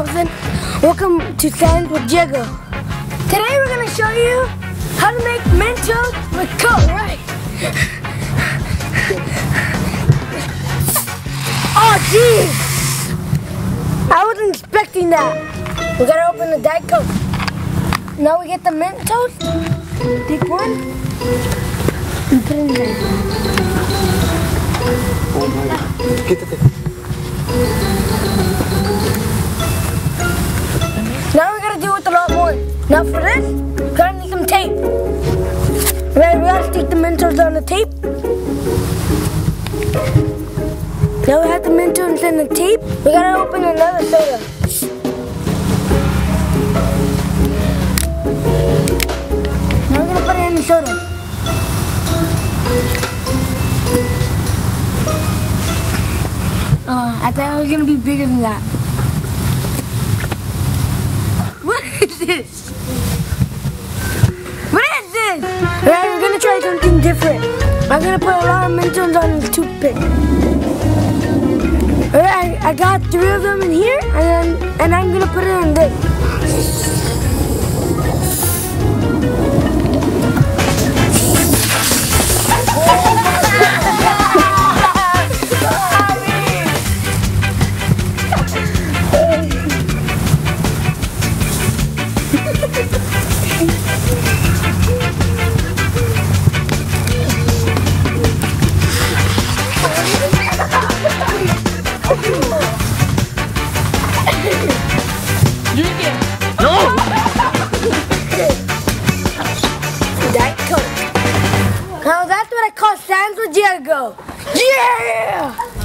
Muffin. Welcome to Science with Diego. Today we're gonna show you how to make Mentos with Coke, right? Oh, jeez! I wasn't expecting that. We gotta open the Diet Coke. Now we get the Mentos. Take one. And put it in there. Oh my God. Quítate. Now for this, we gotta need some tape. Right, we gotta stick the Mentos on the tape. Now we have the Mentos and the tape. We gotta open another soda. Now we're gonna put it in the soda. Uh, I thought it was gonna be bigger than that. What is this? What is this? We're gonna try something different. I'm gonna put a lot of Mentos on the toothpick. Alright, I got three of them in here, and then, and I'm gonna put it in this. stands for Diego. Yeah!